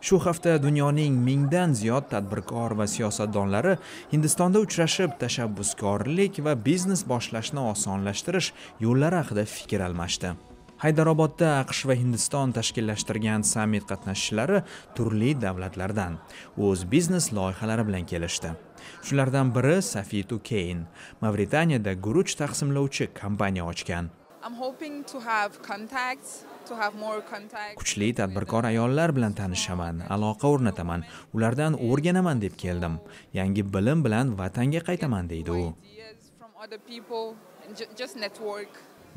shu hafta dunyoning mingdan ziyod tadbirkor va siyosatdonlari hindistonda uchrashib tashabbuskorlik va biznes boshlashni osonlashtirish yo'llari haqida fikr almashdi. Haydarobodda aqsh va hindiston tashkillashtirgan sammit qatnashchilari turli davlatlardan o'z biznes loyihalari bilan kelishdi. Shulardan biri safitu keyn mavritaniyada guruch taqsimlovchi kompaniya ochgan. Kuchli tadbirkor ayollar bilan tanishaman aloqa o'rnataman ulardan o'rganaman deb keldim. Yangi bilim bilan vatanga qaytaman deydi u.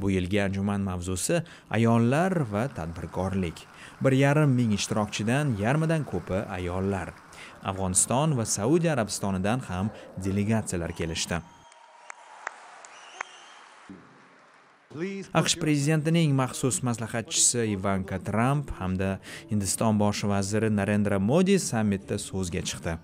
Bu yilgi anjuman mavzusi ayollar va tadbirkorlik. Bir yarim ming ishtirokchidan yarmidan ko'pi ayollar. Afg'oniston va saudiya arabistonidan ham delegatsiyalar kelishdi aqsh prezidentining maxsus maslahatchisi ivanka tramp hamda hindiston bosh vaziri narendra modi sammitda so'zga chiqdi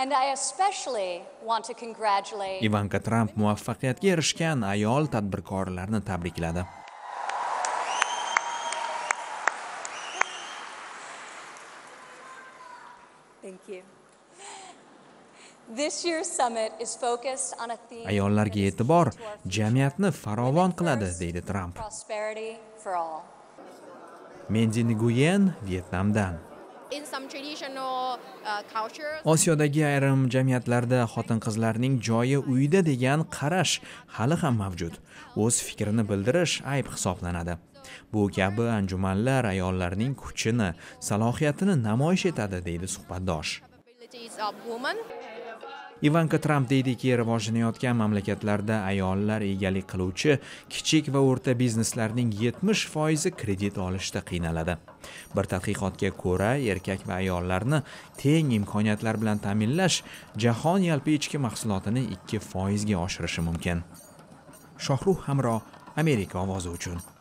And I especially want to congratulate ivanka tramp muvaffaqiyatga erishgan ayol tadbirkorlarni tabrikladi Thank you. Ayollarga e'tibor jamiyatni farovon qiladi deydi tramp mendi nguyen vyetnamdan in some traditional uh, cultures, osiyodagi ayrim jamiyatlarda xotin qizlarning joyi uyda degan qarash hali ham mavjud. O'z fikrini bildirish ayb hisoblanadi. Bu kabi anjumanlar ayollarning kuchini salohiyatini namoyish etadi deydi suhbatdosh. Ivanka tramp deydiki rivojlanayotgan mamlakatlarda ayollar egalik qiluvchi kichik va o'rta bizneslarning 70 foizi kredit olishda qiynaladi. Bir tadqiqotga ko'ra erkak va ayollarni teng imkoniyatlar bilan ta'minlash jahon yalpi ichki mahsulotini 2 foizga oshirishi mumkin. Shohruh hamro amerika ovozi uchun.